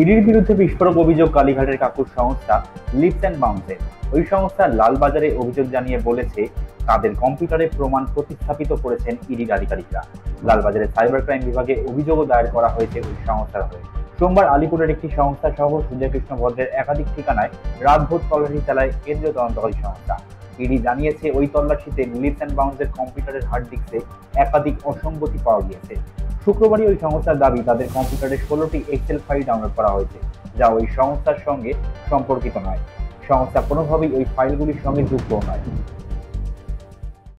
ইডির বিরুদ্ধে বিস্ফোরক অভিযোগ কালীঘাটের কাকুর সংস্থা লিপস অ্যান্ড বাউন্সের ওই সংস্থা লালবাজারে অভিযোগ জানিয়ে বলেছে, তাদের কম্পিউটারে প্রমাণ প্রতিস্থাপিত করেছেন ইডির আধিকারিকরা। লালবাজারের সাইবার ক্রাইম বিভাগে অভিযোগও দায়ের করা হয়েছে ওই সংস্থার হয়ে। সোমবার আলিপুরের একটি সংস্থা সহ সূর্যকৃষ্ণ ভদ্রের একাধিক ঠিকানায় রাতভোর তল্লাশি চালায় কেন্দ্রীয় তদন্তকারী সংস্থা। ইডি জানিয়েছে, ওই তল্লাশিতে লিপস অ্যান্ড বাউন্সের কম্পিউটারের হার্ড ডিস্কে একাধিক অসঙ্গতি পাওয়া গিয়েছে। শুক্রবারই ওই সংস্থার দাবি, তাদের কম্পিউটারে ষোলোটি এক্সেল ফাইল ডাউনলোড করা হয়েছে, যা ওই সংস্থার সঙ্গে সম্পর্কিত নয়। সংস্থা কোনোভাবেই ওই ফাইলগুলির সঙ্গে যুক্ত নয়।